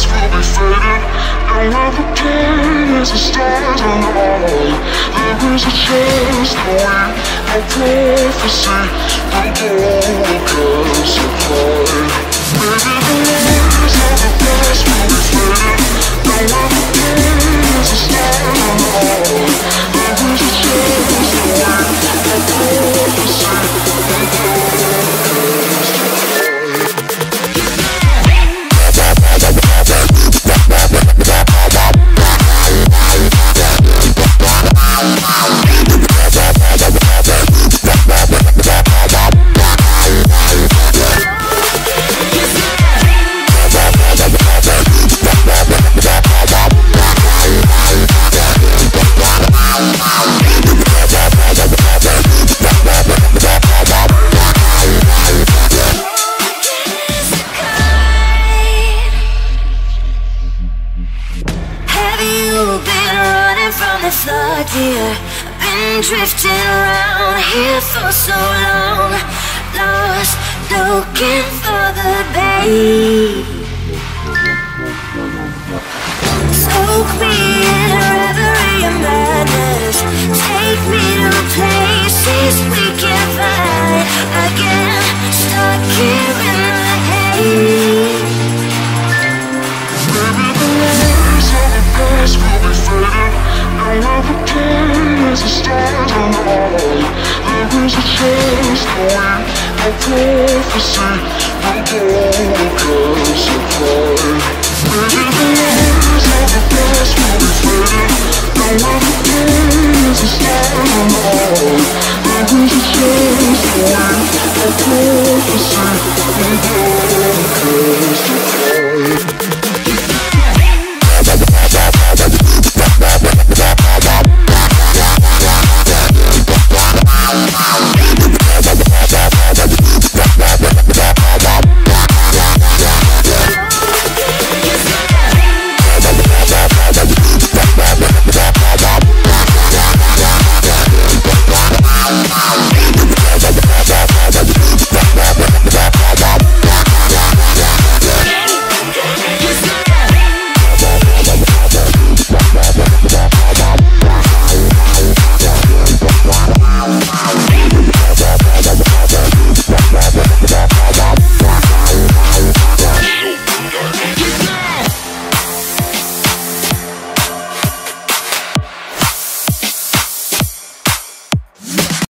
lights will be fading And when the pain is the stars are all There is a chance that we, no prophecy Will go against the cloud dear. I've been drifting around here for so long. Lost, looking for the bay follow There is a chance for you. No prophecy No golden curse of fire Maybe the lies of the past will be fading Now pain is a sign of love There is a chance for you No prophecy No golden curse of fire